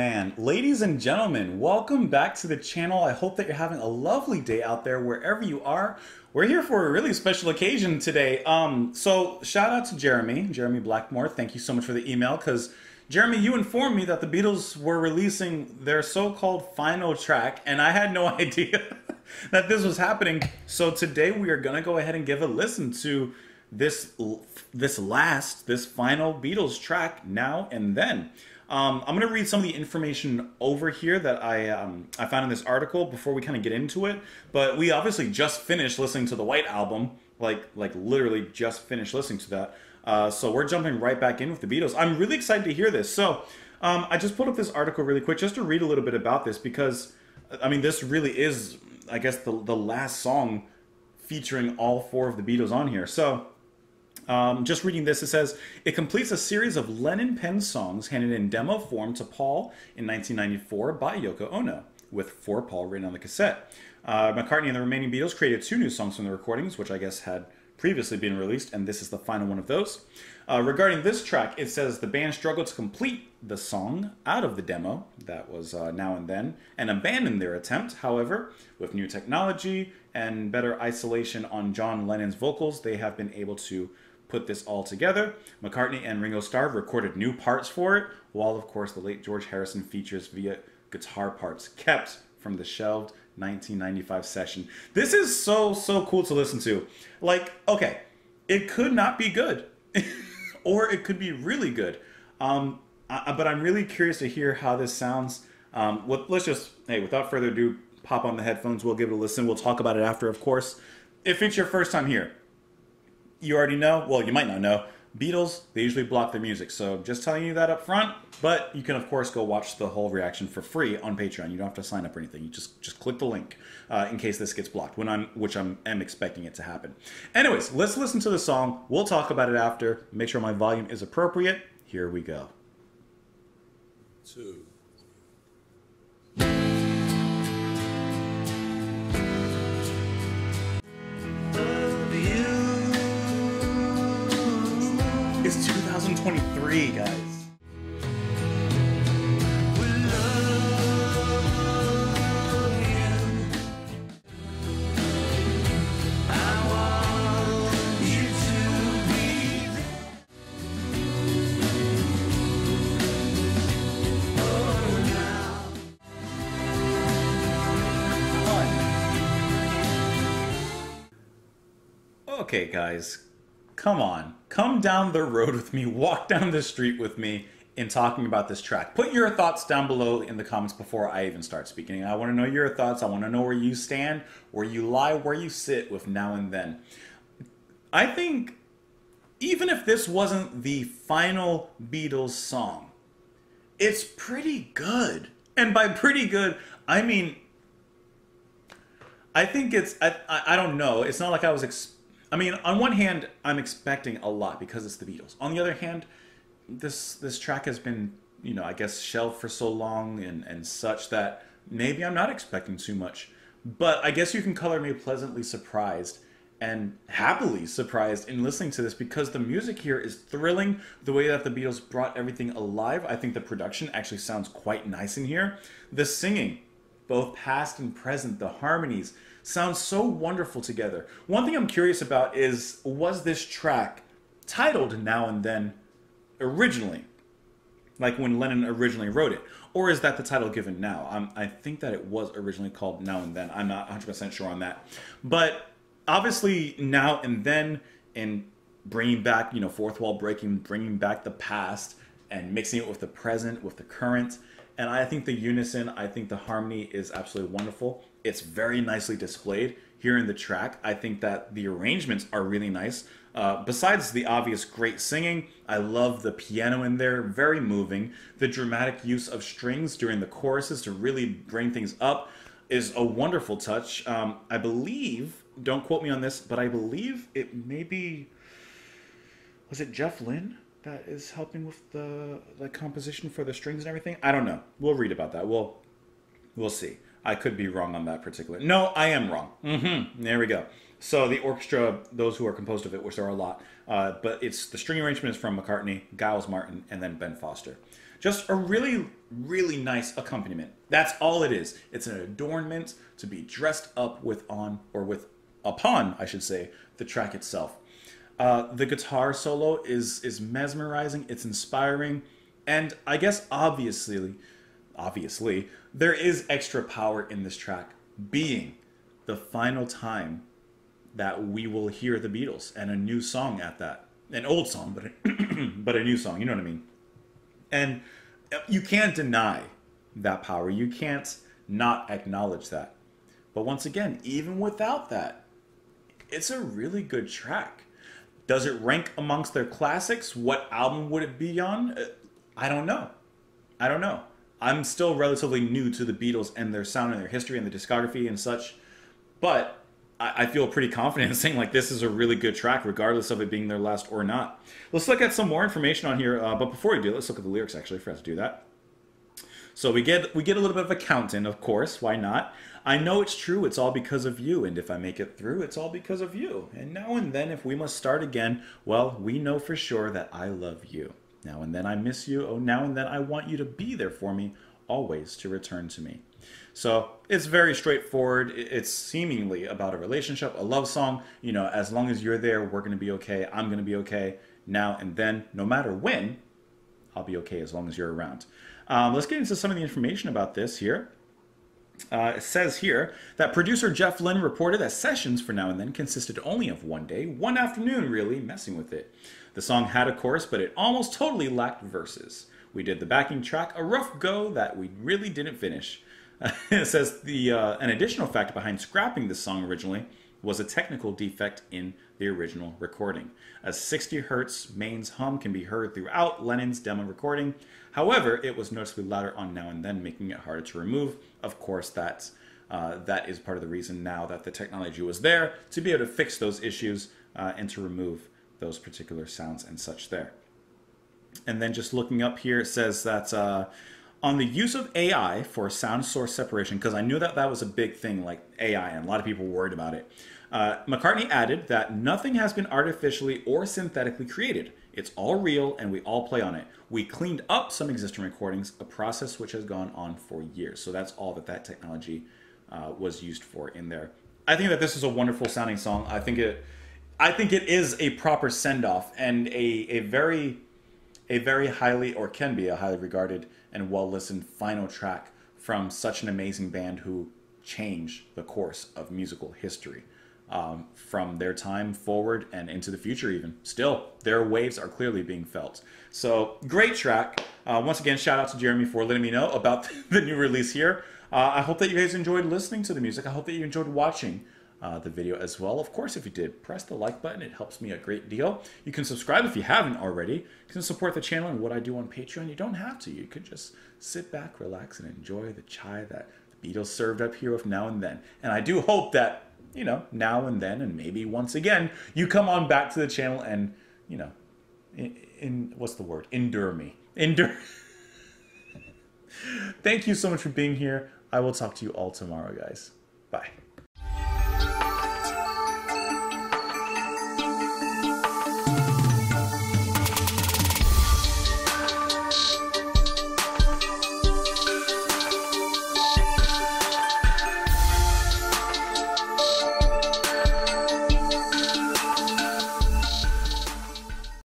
man. Ladies and gentlemen, welcome back to the channel. I hope that you're having a lovely day out there wherever you are. We're here for a really special occasion today. Um, so shout out to Jeremy, Jeremy Blackmore. Thank you so much for the email because Jeremy, you informed me that the Beatles were releasing their so-called final track, and I had no idea that this was happening. So today we are gonna go ahead and give a listen to this this last, this final Beatles track, Now and Then. Um, I'm to read some of the information over here that I um, I found in this article before we kind of get into it. But we obviously just finished listening to the White Album, like like literally just finished listening to that. Uh, so we're jumping right back in with the Beatles. I'm really excited to hear this. So um, I just pulled up this article really quick just to read a little bit about this because I mean this really is I guess the the last song featuring all four of the Beatles on here. So um, just reading this, it says it completes a series of Lennon penned songs handed in demo form to Paul in 1994 by Yoko Ono, with for Paul written on the cassette. Uh, McCartney and the remaining Beatles created two new songs from the recordings, which I guess had previously been released, and this is the final one of those. Uh, regarding this track, it says the band struggled to complete the song out of the demo, that was uh, Now and Then, and abandoned their attempt. However, with new technology and better isolation on John Lennon's vocals, they have been able to put this all together. McCartney and Ringo Starr recorded new parts for it, while of course the late George Harrison features via guitar parts kept from the shelved 1995 session. This is so, so cool to listen to. Like, okay, it could not be good, or it could be really good. Um, I, but I'm really curious to hear how this sounds. Um, let's just, hey, without further ado, pop on the headphones. We'll give it a listen. We'll talk about it after, of course. If it's your first time here, you already know, well, you might not know, Beatles, they usually block their music. So just telling you that up front, but you can of course go watch the whole reaction for free on Patreon. You don't have to sign up or anything. You just just click the link uh, in case this gets blocked, when I'm which I'm am expecting it to happen. Anyways, let's listen to the song. We'll talk about it after. Make sure my volume is appropriate. Here we go. Two. 2023, guys. Okay, guys, come on, come down the road with me, walk down the street with me in talking about this track. Put your thoughts down below in the comments before I even start speaking. I want to know your thoughts. I want to know where you stand, where you lie, where you sit with now and then. I think even if this wasn't the final Beatles song, it's pretty good. And by pretty good, I mean I think it's I, I, don't know. It's not like I was I mean, on one hand, I'm expecting a lot because it's the Beatles. On the other hand, this this track has been, you know, I guess shelved for so long and and such that maybe I'm not expecting too much. But I guess you can color me pleasantly surprised and happily surprised in listening to this because the music here is thrilling. The way that the Beatles brought everything alive, I think the production actually sounds quite nice in here. The singing, both past and present, the harmonies, sound so wonderful together. One thing I'm curious about is was this track titled Now and Then originally? Like when Lennon originally wrote it? Or is that the title given now? Um, I think that it was originally called Now and Then. I'm not 100% sure on that. But obviously, Now and Then, and bringing back, you know, fourth wall breaking, bringing back the past and mixing it with the present, with the current. And I think the unison, I think the harmony is absolutely wonderful. It's very nicely displayed here in the track. I think that the arrangements are really nice. Uh, besides the obvious great singing, I love the piano in there, very moving. The dramatic use of strings during the choruses to really bring things up is a wonderful touch. Um, I believe, don't quote me on this, but I believe it may be, was it Jeff Lynne that is helping with the, the composition for the strings and everything? I don't know. We'll read about that. We'll, we'll see. I could be wrong on that particular. No, I am wrong. Mm-hmm. There we go. So the orchestra, those who are composed of it, which there are a lot, uh, but it's the string arrangement is from McCartney, Giles Martin, and then Ben Foster. Just a really, really nice accompaniment. That's all it is. It's an adornment to be dressed up with on or with upon, I should say, the track itself. Uh, the guitar solo is is mesmerizing. It's inspiring, and I guess obviously, obviously, there is extra power in this track, being the final time that we will hear the Beatles and a new song at that, an old song, but a, but a new song. You know what I mean? And you can't deny that power. You can't not acknowledge that. But once again, even without that, it's a really good track. Does it rank amongst their classics? What album would it be on? Uh, I don't know. I don't know. I'm still relatively new to the Beatles and their sound and their history and the discography and such, but I, feel pretty confident in saying like this is a really good track, regardless of it being their last or not. Let's look at some more information on here, uh, but before we do, let's look at the lyrics. Actually, I forgot to do that. So we get we get a little bit of accounting, of course. Why not? I know it's true, it's all because of you, and if I make it through, it's all because of you. And now and then, if we must start again, well, we know for sure that I love you. Now and then I miss you, oh, now and then I want you to be there for me, always to return to me. So it's very straightforward. It's seemingly about a relationship, a love song. You know, as long as you're there, we're going to be okay. I'm going to be okay now and then, no matter when, I'll be okay as long as you're around. Um, let's get into some of the information about this here. Uh, it says here that producer Jeff Lynne reported that sessions for Now and Then consisted only of one day, one afternoon, really, messing with it. The song had a chorus, but it almost totally lacked verses. We did the backing track, a rough go that we really didn't finish. it says the uh, an additional fact behind scrapping this song originally was a technical defect in the original recording. A 60 hertz mains hum can be heard throughout Lennon's demo recording. However, it was noticeably louder on Now and Then, making it harder to remove. Of course, that's, uh, that is part of the reason now that the technology was there to be able to fix those issues uh, and to remove those particular sounds and such there. And then just looking up here, it says that uh, on the use of AI for sound source separation, because I knew that that was a big thing, like AI, and a lot of people worried about it. Uh, McCartney added that nothing has been artificially or synthetically created. It's all real and we all play on it. We cleaned up some existing recordings, a process which has gone on for years. So that's all that that technology uh, was used for in there. I think that this is a wonderful sounding song. I think it, I think it is a proper send off and a, a very, a very highly or can be a highly regarded and well listened final track from such an amazing band who changed the course of musical history um, from their time forward and into the future, even. Still, their waves are clearly being felt. So, great track. Uh, once again, shout out to Jeremy for letting me know about the new release here. Uh, I hope that you guys enjoyed listening to the music. I hope that you enjoyed watching. Uh, the video as well. Of course, if you did, press the like button. It helps me a great deal. You can subscribe if you haven't already. You can support the channel and what I do on Patreon. You don't have to. You could just sit back, relax, and enjoy the chai that the Beatles served up here with now and then. And I do hope that you know, now and then, and maybe once again, you come on back to the channel and, you know, in, in what's the word? Endure me. Endure. Thank you so much for being here. I will talk to you all tomorrow, guys. Bye.